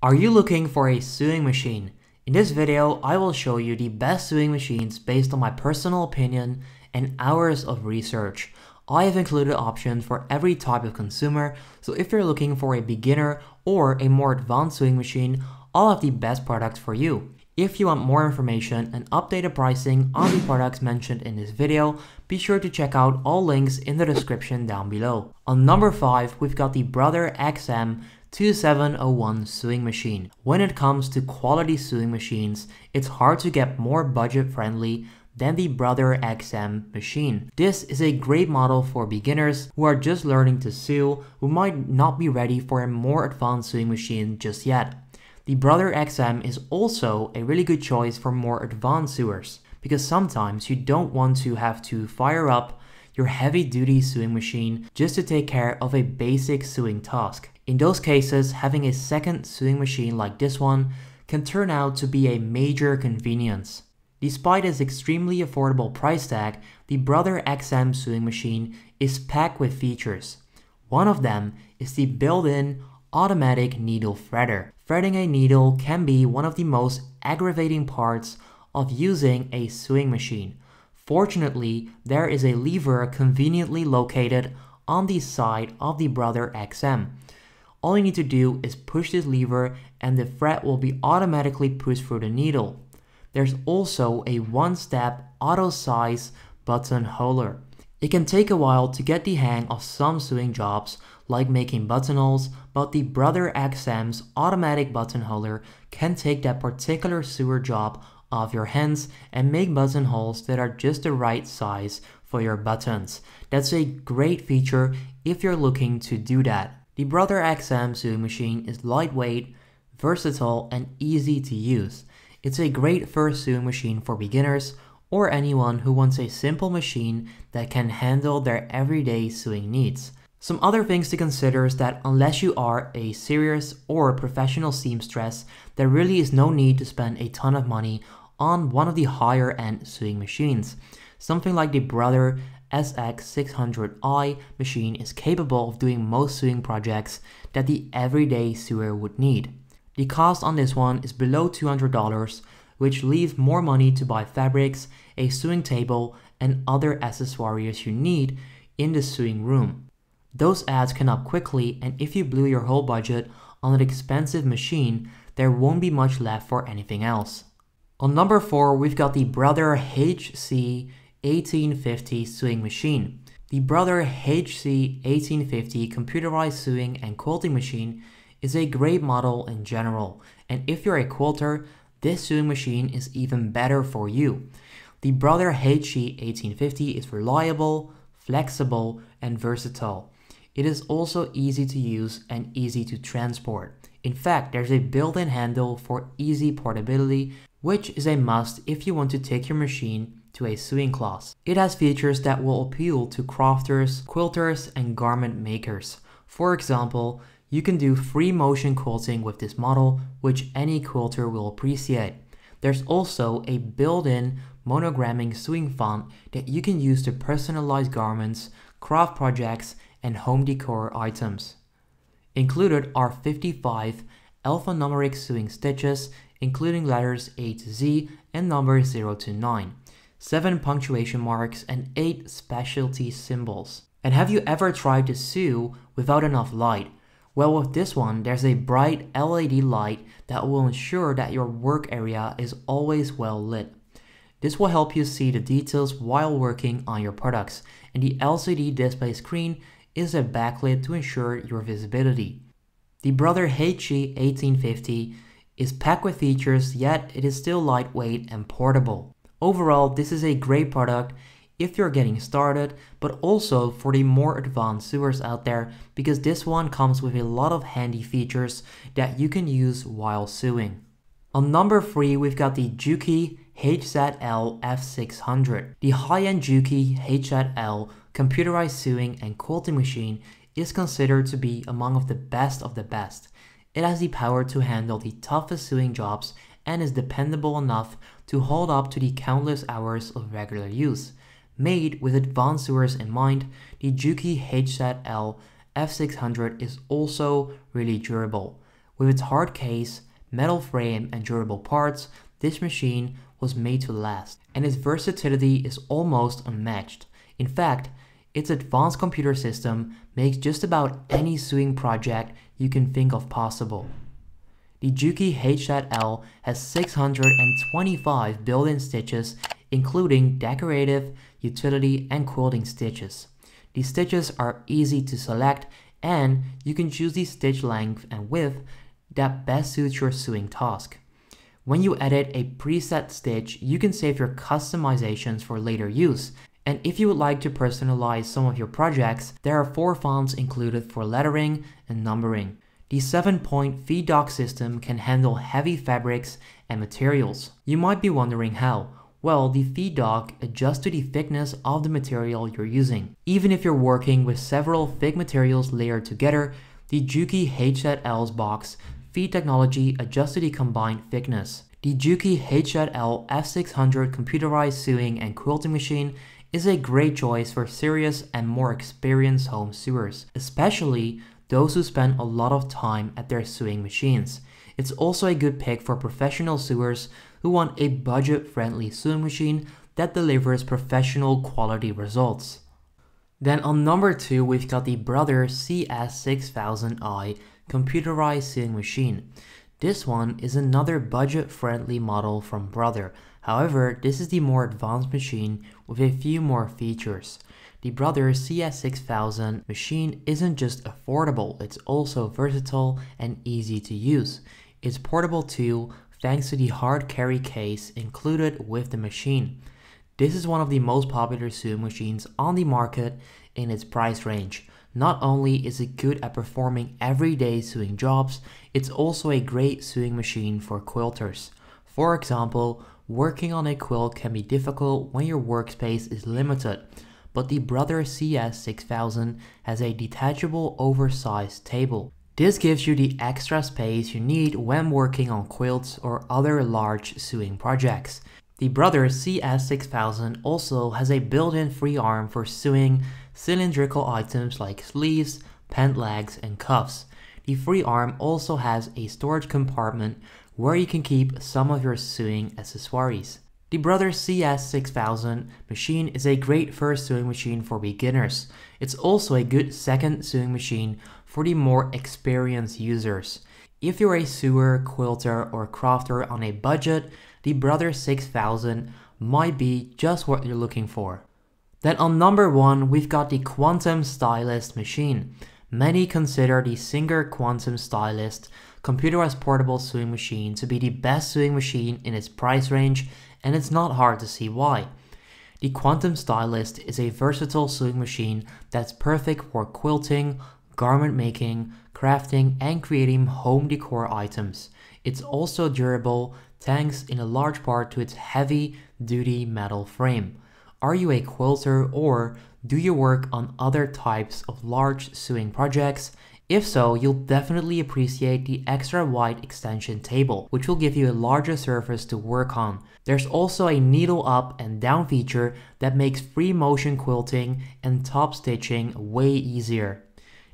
Are you looking for a sewing machine? In this video, I will show you the best sewing machines based on my personal opinion and hours of research. I have included options for every type of consumer, so if you're looking for a beginner or a more advanced sewing machine, I'll have the best products for you. If you want more information and updated pricing on the products mentioned in this video, be sure to check out all links in the description down below. On number 5, we've got the Brother XM 2701 sewing machine. When it comes to quality sewing machines, it's hard to get more budget friendly than the Brother XM machine. This is a great model for beginners who are just learning to sew who might not be ready for a more advanced sewing machine just yet. The Brother XM is also a really good choice for more advanced sewers because sometimes you don't want to have to fire up your heavy duty sewing machine just to take care of a basic sewing task. In those cases, having a second sewing machine like this one can turn out to be a major convenience. Despite its extremely affordable price tag, the Brother XM sewing machine is packed with features. One of them is the built-in automatic needle threader. Threading a needle can be one of the most aggravating parts of using a sewing machine. Fortunately, there is a lever conveniently located on the side of the Brother XM. All you need to do is push this lever and the thread will be automatically pushed through the needle. There's also a one-step auto size button holder. It can take a while to get the hang of some sewing jobs like making buttonholes, but the Brother XM's automatic button holder can take that particular sewer job off your hands and make buttonholes that are just the right size for your buttons. That's a great feature if you're looking to do that. The Brother XM sewing machine is lightweight, versatile, and easy to use. It's a great first sewing machine for beginners or anyone who wants a simple machine that can handle their everyday sewing needs. Some other things to consider is that unless you are a serious or professional seamstress, there really is no need to spend a ton of money on one of the higher end sewing machines. Something like the Brother SX600i machine is capable of doing most sewing projects that the everyday sewer would need. The cost on this one is below $200, which leaves more money to buy fabrics, a sewing table, and other accessories you need in the sewing room. Those ads can up quickly and if you blew your whole budget on an expensive machine, there won't be much left for anything else. On number 4, we've got the Brother HC 1850 sewing machine. The Brother HC 1850 computerized sewing and quilting machine is a great model in general, and if you're a quilter, this sewing machine is even better for you. The Brother HC 1850 is reliable, flexible, and versatile. It is also easy to use and easy to transport. In fact, there's a built-in handle for easy portability, which is a must if you want to take your machine to a sewing class. It has features that will appeal to crafters, quilters, and garment makers. For example, you can do free motion quilting with this model, which any quilter will appreciate. There's also a built-in monogramming sewing font that you can use to personalize garments, craft projects, and home decor items. Included are 55 alphanumeric sewing stitches, including letters A to Z and numbers 0 to 9, 7 punctuation marks, and 8 specialty symbols. And have you ever tried to sew without enough light? Well, with this one, there's a bright LED light that will ensure that your work area is always well lit. This will help you see the details while working on your products, and the LCD display screen is a backlit to ensure your visibility. The Brother HC 1850 is packed with features, yet it is still lightweight and portable. Overall, this is a great product if you're getting started, but also for the more advanced sewers out there because this one comes with a lot of handy features that you can use while sewing. On number 3, we've got the Juki HZL F600. The high-end Juki HZL computerized sewing and quilting machine is considered to be among of the best of the best. It has the power to handle the toughest sewing jobs and is dependable enough to hold up to the countless hours of regular use. Made with advanced sewers in mind, the Juki HZL F600 is also really durable. With its hard case, metal frame and durable parts, this machine was made to last, and its versatility is almost unmatched. In fact, its advanced computer system makes just about any sewing project you can think of possible. The Juki H.L has 625 built-in stitches including decorative, utility, and quilting stitches. These stitches are easy to select and you can choose the stitch length and width that best suits your sewing task. When you edit a preset stitch, you can save your customizations for later use. And if you would like to personalize some of your projects, there are four fonts included for lettering and numbering. The 7-point feed dog system can handle heavy fabrics and materials. You might be wondering how. Well, the feed dog adjusts to the thickness of the material you're using. Even if you're working with several thick materials layered together, the Juki HZL's box feed technology adjusts to the combined thickness. The Juki HZL F600 computerized sewing and quilting machine is a great choice for serious and more experienced home sewers, especially those who spend a lot of time at their sewing machines. It's also a good pick for professional sewers who want a budget-friendly sewing machine that delivers professional quality results. Then on number 2 we've got the Brother CS6000i computerized sewing machine. This one is another budget-friendly model from Brother, however this is the more advanced machine with a few more features. The Brother CS6000 machine isn't just affordable, it's also versatile and easy to use. It's portable too, thanks to the hard carry case included with the machine. This is one of the most popular sewing machines on the market in its price range. Not only is it good at performing everyday sewing jobs, it's also a great sewing machine for quilters. For example, working on a quilt can be difficult when your workspace is limited, but the Brother CS6000 has a detachable oversized table. This gives you the extra space you need when working on quilts or other large sewing projects. The Brother CS6000 also has a built-in free arm for sewing cylindrical items like sleeves, pant legs, and cuffs. The free arm also has a storage compartment where you can keep some of your sewing accessories. The Brother CS6000 machine is a great first sewing machine for beginners. It's also a good second sewing machine for the more experienced users. If you're a sewer, quilter, or crafter on a budget, the Brother 6000 might be just what you're looking for. Then on number 1, we've got the Quantum Stylist machine. Many consider the Singer Quantum Stylist computerized portable sewing machine to be the best sewing machine in its price range and it's not hard to see why. The Quantum Stylist is a versatile sewing machine that's perfect for quilting, garment making, crafting, and creating home decor items. It's also durable thanks in a large part to its heavy duty metal frame. Are you a quilter or do you work on other types of large sewing projects? If so, you'll definitely appreciate the extra wide extension table, which will give you a larger surface to work on. There's also a needle up and down feature that makes free motion quilting and top stitching way easier.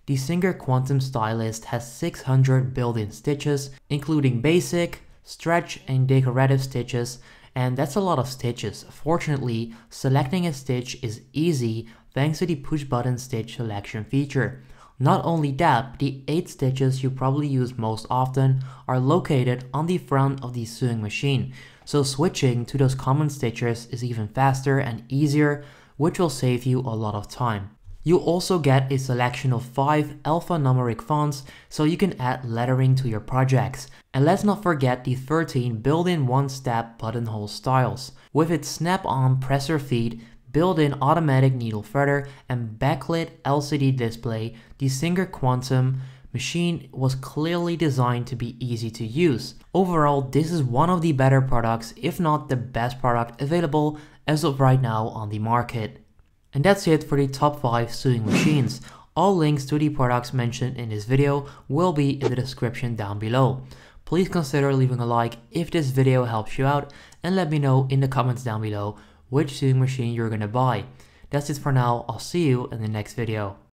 The Singer Quantum Stylist has 600 built-in stitches, including basic, stretch, and decorative stitches, and that's a lot of stitches. Fortunately, selecting a stitch is easy thanks to the push button stitch selection feature. Not only that, the 8 stitches you probably use most often are located on the front of the sewing machine, so switching to those common stitches is even faster and easier, which will save you a lot of time. You'll also get a selection of 5 alphanumeric fonts so you can add lettering to your projects. And let's not forget the 13 built-in one-step buttonhole styles. With its snap-on presser feet, built-in automatic needle threader, and backlit LCD display, the Singer Quantum machine was clearly designed to be easy to use. Overall, this is one of the better products, if not the best product available as of right now on the market. And that's it for the top 5 sewing machines. All links to the products mentioned in this video will be in the description down below. Please consider leaving a like if this video helps you out and let me know in the comments down below which sewing machine you're gonna buy. That's it for now, I'll see you in the next video.